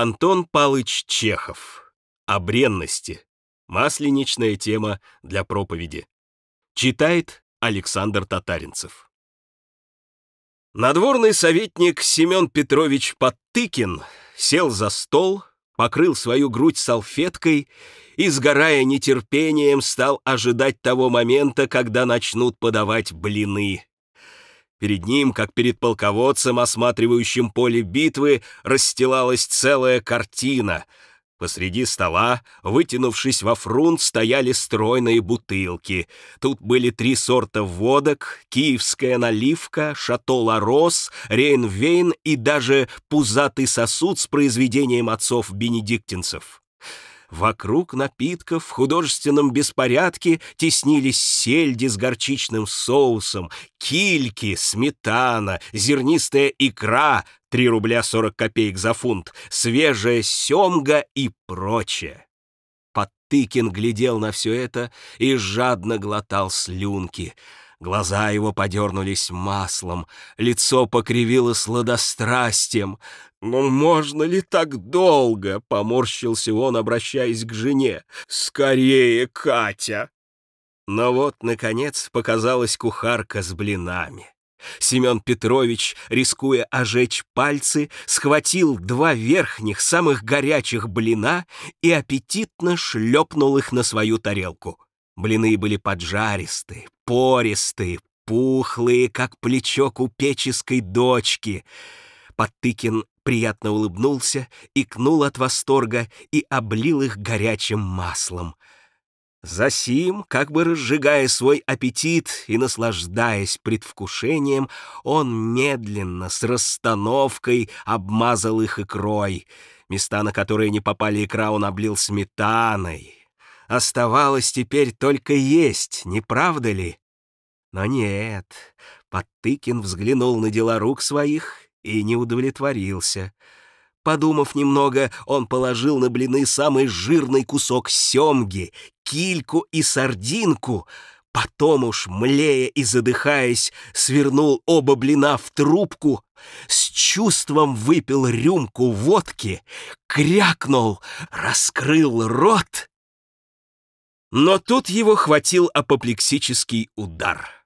Антон Палыч Чехов. О бренности. Масленичная тема для проповеди. Читает Александр Татаринцев. Надворный советник Семен Петрович Подтыкин сел за стол, покрыл свою грудь салфеткой и, сгорая нетерпением, стал ожидать того момента, когда начнут подавать блины. Перед ним, как перед полководцем, осматривающим поле битвы, расстилалась целая картина. Посреди стола, вытянувшись во фрунт, стояли стройные бутылки. Тут были три сорта водок, киевская наливка, шато Ларос, Рейнвейн и даже пузатый сосуд с произведением отцов-бенедиктинцев. Вокруг напитков в художественном беспорядке теснились сельди с горчичным соусом, кильки, сметана, зернистая икра, 3 рубля 40 копеек за фунт, свежая семга и прочее. Подтыкин глядел на все это и жадно глотал слюнки — Глаза его подернулись маслом, лицо покривило сладострастием. «Ну можно ли так долго?» — поморщился он, обращаясь к жене. «Скорее, Катя!» Но вот, наконец, показалась кухарка с блинами. Семен Петрович, рискуя ожечь пальцы, схватил два верхних, самых горячих блина и аппетитно шлепнул их на свою тарелку. Блины были поджаристые, пористые, пухлые, как плечо купеческой дочки. Подтыкин приятно улыбнулся, икнул от восторга и облил их горячим маслом. Засим, как бы разжигая свой аппетит и наслаждаясь предвкушением, он медленно, с расстановкой, обмазал их икрой. Места, на которые не попали икра, он облил сметаной. Оставалось теперь только есть, не правда ли? Но нет, Подтыкин взглянул на дела рук своих и не удовлетворился. Подумав немного, он положил на блины самый жирный кусок семги, кильку и сардинку, потом уж, млея и задыхаясь, свернул оба блина в трубку, с чувством выпил рюмку водки, крякнул, раскрыл рот. Но тут его хватил апоплексический удар —